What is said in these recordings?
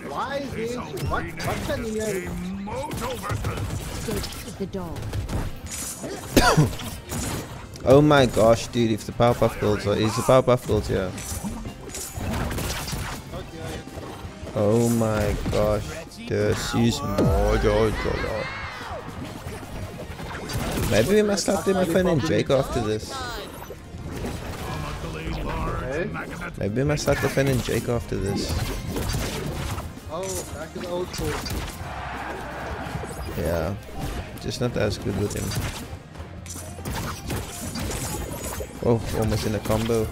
Why is? What? What's the? Escape the dog. Oh my gosh, dude, if the Powerpuff Girls are... Is the Powerpuff Girls here? Oh my gosh. This is more... Maybe we must doing my friend and Jake after this. Maybe we must start defending Jake after this. Back to the old school. Yeah. Just not as good with him. Oh, almost in a combo.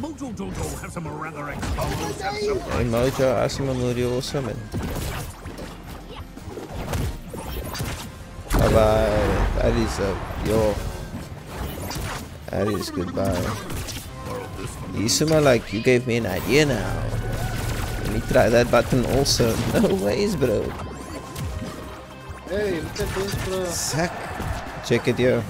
Mojo Jojo have some rather explosive Hey Mojo, Asima Moody also man. Bye bye. That is a yo. That is goodbye. Isuma like you gave me an idea now. Me try that button also. No ways bro. Hey, look at this, bro. Sack. Check it here.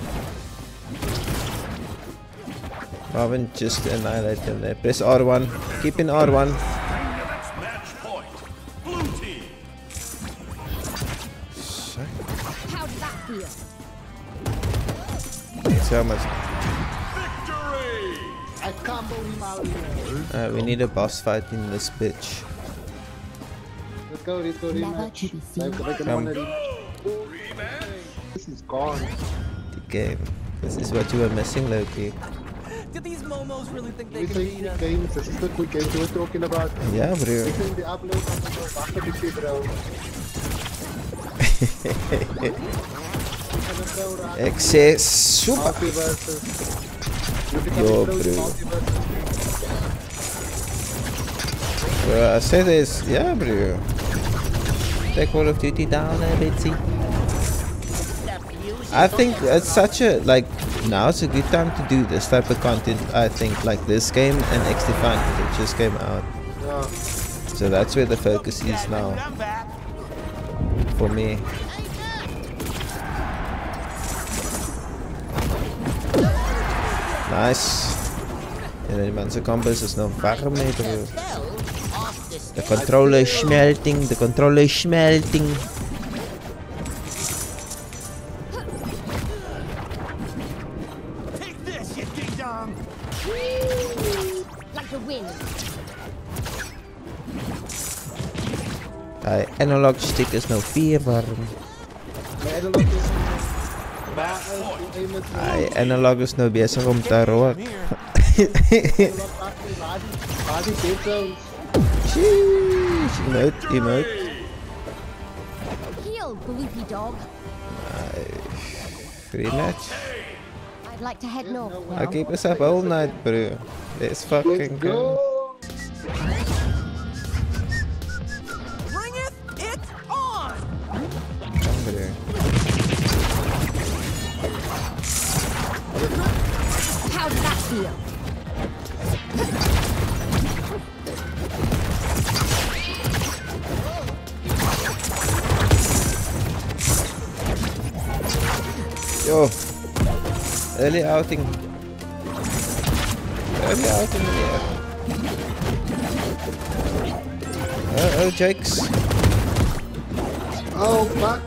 Robin just annihilate them there. Press R1. Keep in R1. match point. Blue team. How did that feel? Let's see how much. Victory. I can't believe. Uh, we need a boss fight in this bitch. Let's go, let's go, Never to be seen. Like, like Come. This is gone. The game. This is what you were missing, Loki. Do these momos really think they These can are beat us? games. This is the quick games we were talking about. Yeah, bro. This is the upload of the wacht bro. Excess. Super. MultiVersus. Yo, bro. Bro, I say this. Yeah, bro. Take Call of Duty down a bitsy. I think it's such a like now it's a good time to do this type of content. I think like this game and XD Fun that just came out. So that's where the focus is now for me. Nice. En die mensen combos is nog warm mee bro. De controller is smelting, de controller is smelting. Take this, you ding dong. Like the wind. Die analog stick is nou vier warm. Maar analog is... Waar is die ene... Die analog is om te rook. Sheesh, emote, emote. Heal, gloopy dog. Nice. Rematch. I'd like to head north now. I'll keep us up all night bro. Let's fucking Let's go. go! Bringeth it on. Come bro. How did that feel? Yo. Early outing. Early outing here. Oh, oh, Jakes. Oh, fuck!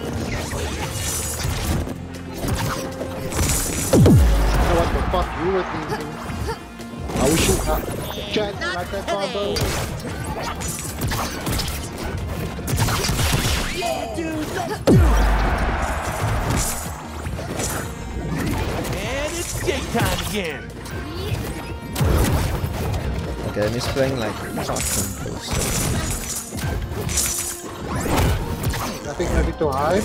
What the fuck you were thinking. I wish you... Uh, chat, like that combo? And it's daytime again. Okay, I'm just playing like fucking bullshit. I think maybe too high.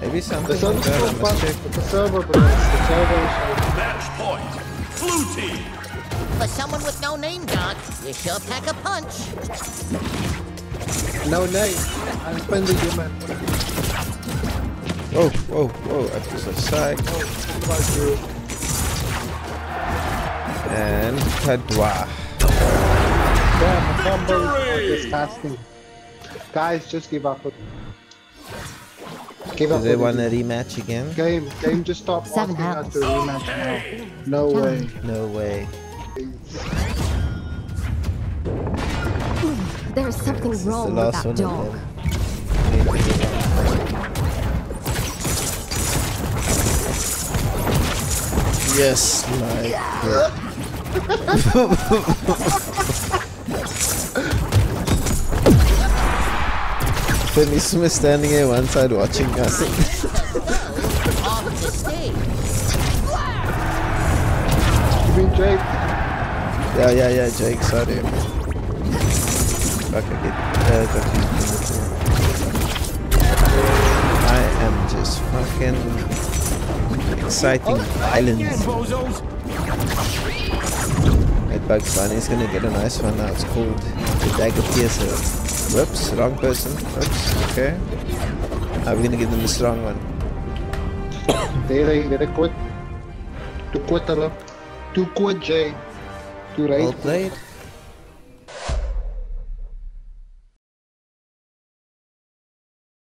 Maybe something server's like that, I still check. The server, bro. The server is... Match point. Blue team. For someone with no name, Doc, you sure pack a punch. No name. I'm friendly human. Oh, whoa, whoa, I just a side. What about you? And Kadwa. Damn, the combo is disgusting. Guys, just give up. Give up. Do they want a rematch again? Game, game, just stop Seven asking us hours. to rematch now. No way. No way. There is something This is the wrong with that dog. Yes, my. Penny Smith standing here one side watching us. Off the stage. You mean Jake? yeah, yeah, yeah, Jake, sorry. Fuck, I get uh, confused between the two. I am just fucking exciting violence. That Bugs Bunny's gonna get a nice one now. It's called the Dagger Piercer. Whoops, wrong person. Whoops, okay. Now we're gonna give them the strong one. They they they quit. To quit hulle. To quit Jay. To Well right. played.